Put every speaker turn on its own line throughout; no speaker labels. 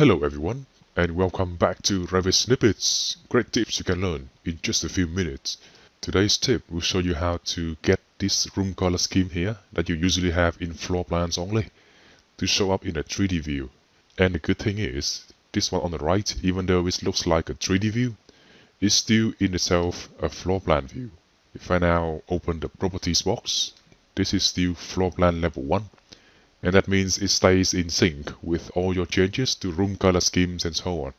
Hello everyone and welcome back to Revit Snippets. Great tips you can learn in just a few minutes. Today's tip will show you how to get this room color scheme here that you usually have in floor plans only to show up in a 3D view. And the good thing is, this one on the right, even though it looks like a 3D view, is still in itself a floor plan view. If I now open the properties box, this is still floor plan level 1 and that means it stays in sync with all your changes to room color schemes and so on.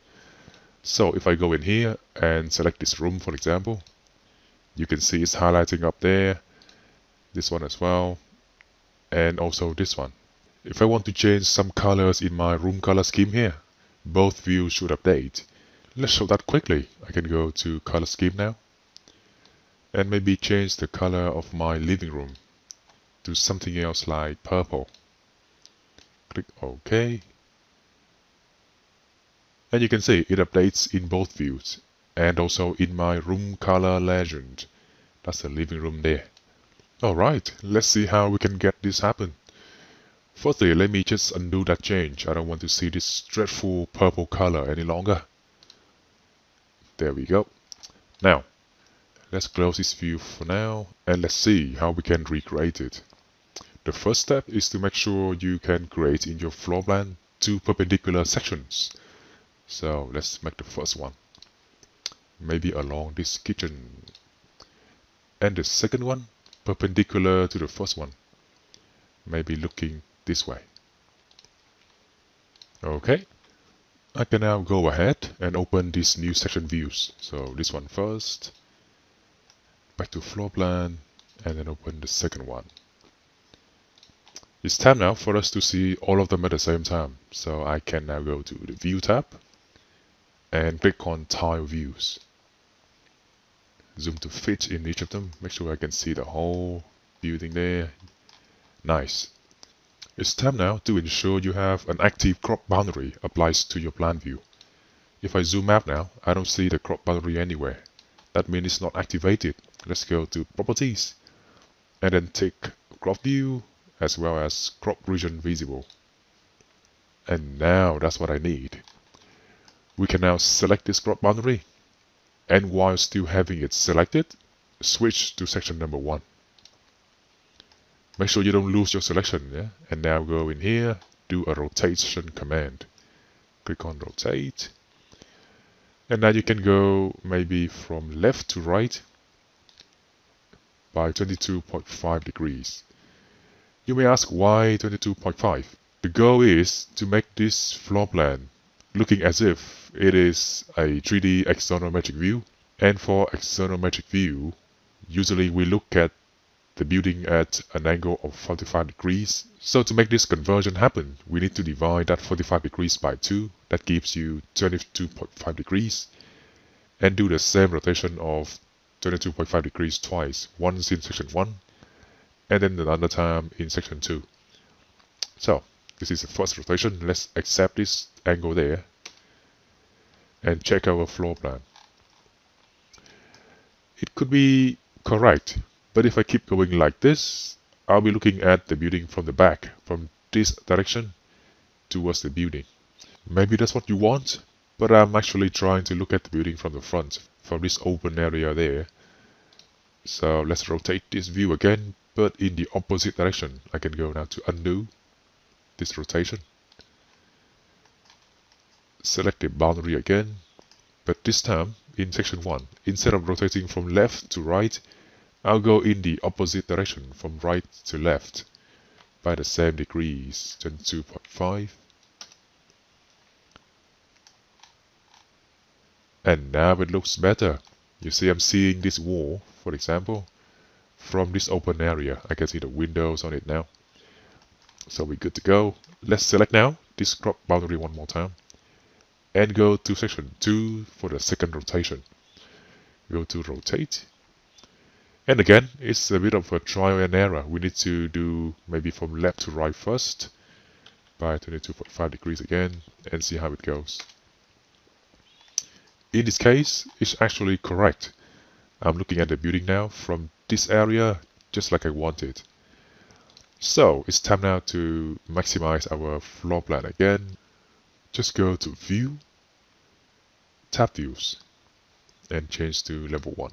So if I go in here and select this room for example, you can see it's highlighting up there, this one as well, and also this one. If I want to change some colors in my room color scheme here, both views should update. Let's show that quickly. I can go to color scheme now and maybe change the color of my living room to something else like purple click OK. And you can see it updates in both views and also in my room color legend. That's the living room there. Alright let's see how we can get this happen. Firstly let me just undo that change. I don't want to see this dreadful purple color any longer. There we go. Now let's close this view for now and let's see how we can recreate it the first step is to make sure you can create in your floor plan two perpendicular sections. So let's make the first one. Maybe along this kitchen. And the second one perpendicular to the first one. Maybe looking this way. Okay. I can now go ahead and open these new section views. So this one first. Back to floor plan and then open the second one. It's time now for us to see all of them at the same time. So I can now go to the View tab and click on Tile Views. Zoom to fit in each of them. Make sure I can see the whole building there. Nice. It's time now to ensure you have an active crop boundary applies to your plan view. If I zoom out now, I don't see the crop boundary anywhere. That means it's not activated. Let's go to Properties and then take Crop View as well as crop region visible. And now that's what I need. We can now select this crop boundary and while still having it selected, switch to section number one. Make sure you don't lose your selection, yeah? And now go in here, do a rotation command. Click on rotate. And now you can go maybe from left to right by 22.5 degrees. You may ask why 22.5? The goal is to make this floor plan looking as if it is a 3D axonometric view. And for axonometric view, usually we look at the building at an angle of 45 degrees. So to make this conversion happen, we need to divide that 45 degrees by 2. That gives you 22.5 degrees. And do the same rotation of 22.5 degrees twice, once in section 1 and then another time in section 2. So this is the first rotation. Let's accept this angle there and check our floor plan. It could be correct, but if I keep going like this, I'll be looking at the building from the back, from this direction towards the building. Maybe that's what you want, but I'm actually trying to look at the building from the front, from this open area there. So let's rotate this view again but in the opposite direction. I can go now to undo this rotation. Select the boundary again, but this time in section 1, instead of rotating from left to right, I'll go in the opposite direction from right to left by the same degrees, 22.5. And now it looks better. You see I'm seeing this wall, for example, from this open area. I can see the windows on it now. So we're good to go. Let's select now this crop boundary one more time and go to section 2 for the second rotation. Go to rotate. And again, it's a bit of a trial and error. We need to do maybe from left to right first by 22.5 degrees again and see how it goes. In this case, it's actually correct. I'm looking at the building now from this area just like I wanted. So it's time now to maximize our floor plan again. just go to View, Tab Views, and change to Level 1.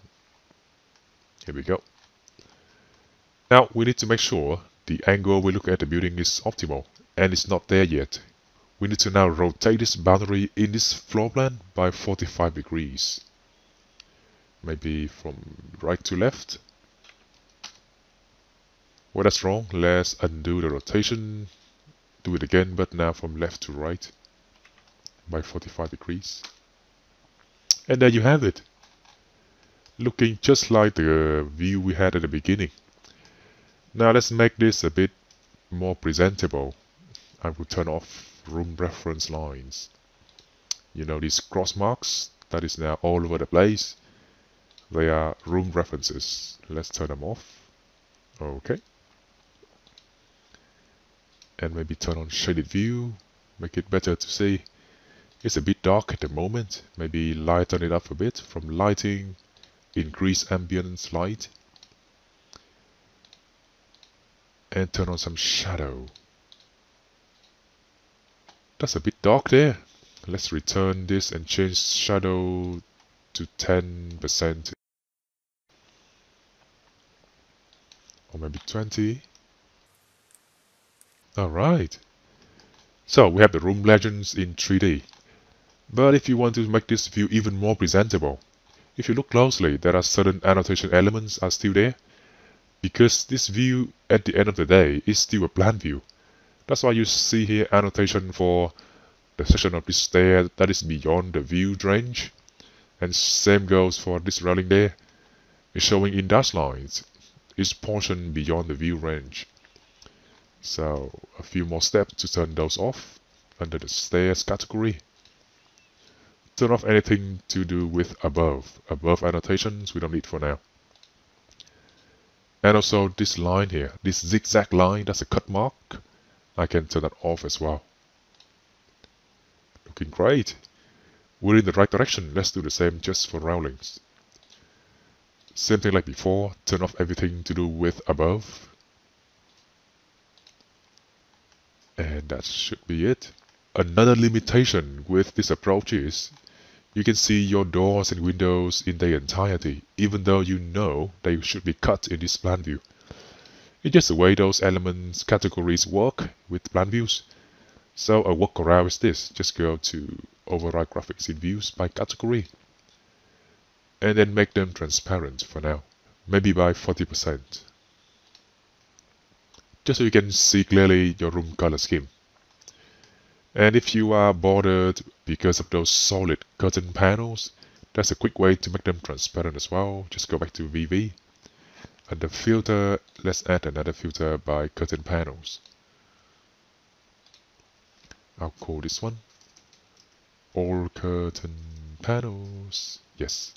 Here we go. Now we need to make sure the angle we look at the building is optimal, and it's not there yet. We need to now rotate this boundary in this floor plan by 45 degrees. Maybe from right to left. Well, that's wrong. Let's undo the rotation. Do it again, but now from left to right by 45 degrees. And there you have it. Looking just like the view we had at the beginning. Now let's make this a bit more presentable. I will turn off room reference lines. You know these cross marks that is now all over the place. They are room references. Let's turn them off. Okay. And maybe turn on shaded view. Make it better to see. It's a bit dark at the moment. Maybe lighten it up a bit from lighting. Increase ambience light and turn on some shadow. That's a bit dark there. Let's return this and change shadow to 10% or maybe 20. Alright. So we have the room legends in 3D. But if you want to make this view even more presentable, if you look closely, there are certain annotation elements are still there because this view at the end of the day is still a plan view. That's why you see here annotation for the section of this stair that is beyond the viewed range. And same goes for this railing there. It's showing in dashed lines. It's portion beyond the view range. So a few more steps to turn those off under the stairs category. Turn off anything to do with above. Above annotations we don't need for now. And also this line here, this zigzag line, that's a cut mark. I can turn that off as well. Looking great. We're in the right direction. Let's do the same just for railings. Same thing like before, turn off everything to do with above. And that should be it. Another limitation with this approach is you can see your doors and windows in their entirety, even though you know they should be cut in this plan view. It's just the way those elements categories work with plan views. So a workaround is this, just go to override graphics in views by category and then make them transparent for now, maybe by 40%. Just so you can see clearly your room color scheme. And if you are bothered because of those solid curtain panels, that's a quick way to make them transparent as well. Just go back to VV. Under filter, let's add another filter by curtain panels. I'll call this one all curtain panels. Yes.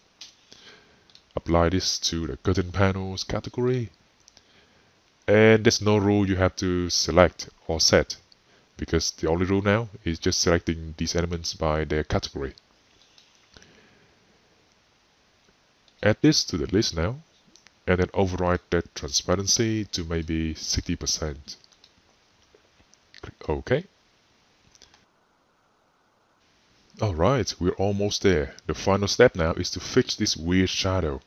Apply this to the curtain panels category. And there's no rule you have to select or set because the only rule now is just selecting these elements by their category. Add this to the list now and then override that transparency to maybe 60%. Click OK. Alright, we're almost there. The final step now is to fix this weird shadow.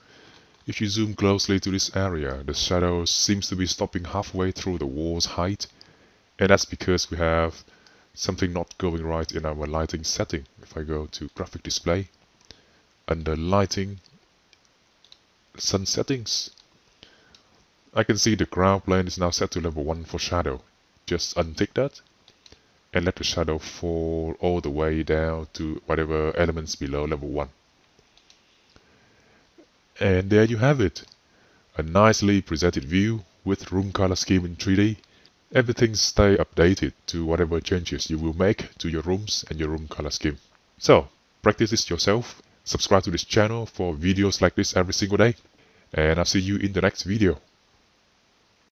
If you zoom closely to this area, the shadow seems to be stopping halfway through the wall's height and that's because we have something not going right in our lighting setting. If I go to graphic display, under lighting, sun settings, I can see the ground plane is now set to level 1 for shadow. Just untick that and let the shadow fall all the way down to whatever elements below level 1. And there you have it. A nicely presented view with room color scheme in 3D everything stay updated to whatever changes you will make to your rooms and your room color scheme. So, practice this yourself, subscribe to this channel for videos like this every single day, and I'll see you in the next video.